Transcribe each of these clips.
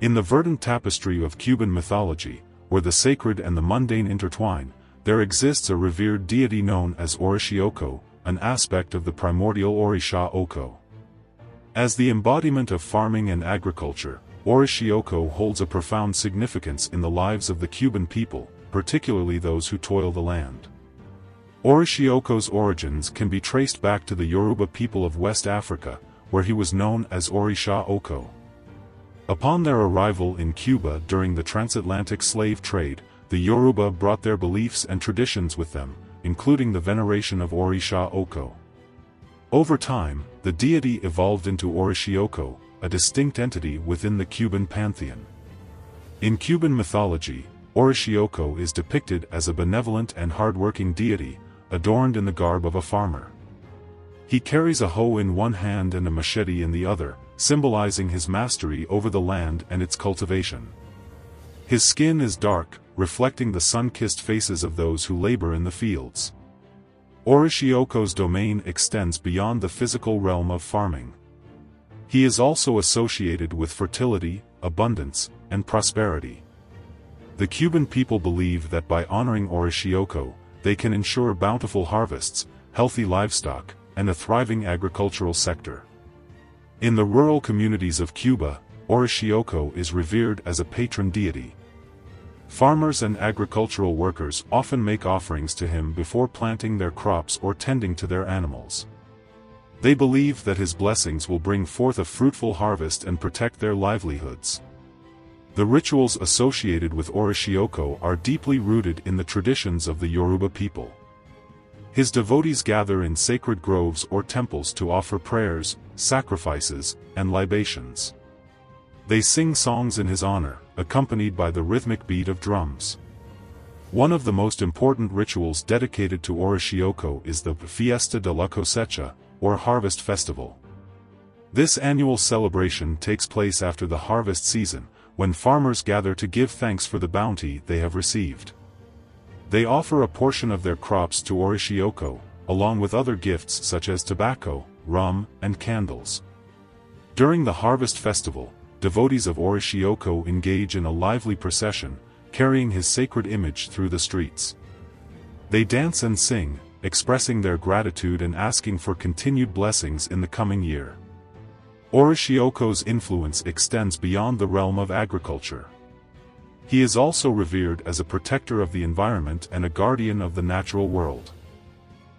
In the verdant tapestry of Cuban mythology, where the sacred and the mundane intertwine, there exists a revered deity known as Orishaoko, an aspect of the primordial Orisha Oko. As the embodiment of farming and agriculture, Orishaoko holds a profound significance in the lives of the Cuban people, particularly those who toil the land. Orishaoko's origins can be traced back to the Yoruba people of West Africa, where he was known as Orisha Oko. Upon their arrival in Cuba during the transatlantic slave trade, the Yoruba brought their beliefs and traditions with them, including the veneration of Orisha Oko. Over time, the deity evolved into Orishaoko, a distinct entity within the Cuban pantheon. In Cuban mythology, Orishaoko is depicted as a benevolent and hardworking deity, adorned in the garb of a farmer. He carries a hoe in one hand and a machete in the other, symbolizing his mastery over the land and its cultivation. His skin is dark, reflecting the sun-kissed faces of those who labor in the fields. Orishaoko's domain extends beyond the physical realm of farming. He is also associated with fertility, abundance, and prosperity. The Cuban people believe that by honoring Orishaoko, they can ensure bountiful harvests, healthy livestock, and a thriving agricultural sector. In the rural communities of Cuba, Orishaoko is revered as a patron deity. Farmers and agricultural workers often make offerings to him before planting their crops or tending to their animals. They believe that his blessings will bring forth a fruitful harvest and protect their livelihoods. The rituals associated with Orishaoko are deeply rooted in the traditions of the Yoruba people. His devotees gather in sacred groves or temples to offer prayers, sacrifices, and libations. They sing songs in his honor, accompanied by the rhythmic beat of drums. One of the most important rituals dedicated to Orishaoko is the Fiesta de la Cosecha, or Harvest Festival. This annual celebration takes place after the harvest season, when farmers gather to give thanks for the bounty they have received. They offer a portion of their crops to Orishaoko, along with other gifts such as tobacco, rum, and candles. During the harvest festival, devotees of Orishaoko engage in a lively procession, carrying his sacred image through the streets. They dance and sing, expressing their gratitude and asking for continued blessings in the coming year. Orishaoko's influence extends beyond the realm of agriculture. He is also revered as a protector of the environment and a guardian of the natural world.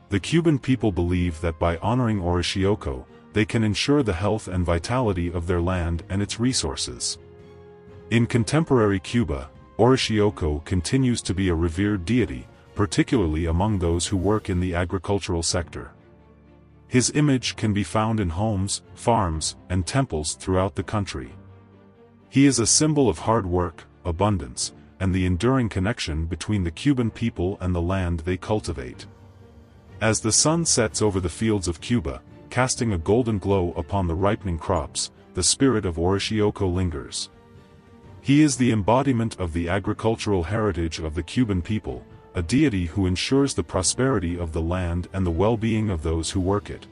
The Cuban people believe that by honoring Orishaoko, they can ensure the health and vitality of their land and its resources. In contemporary Cuba, Orishaoko continues to be a revered deity, particularly among those who work in the agricultural sector. His image can be found in homes, farms, and temples throughout the country. He is a symbol of hard work, abundance, and the enduring connection between the Cuban people and the land they cultivate. As the sun sets over the fields of Cuba, casting a golden glow upon the ripening crops, the spirit of Orishaoko lingers. He is the embodiment of the agricultural heritage of the Cuban people, a deity who ensures the prosperity of the land and the well-being of those who work it.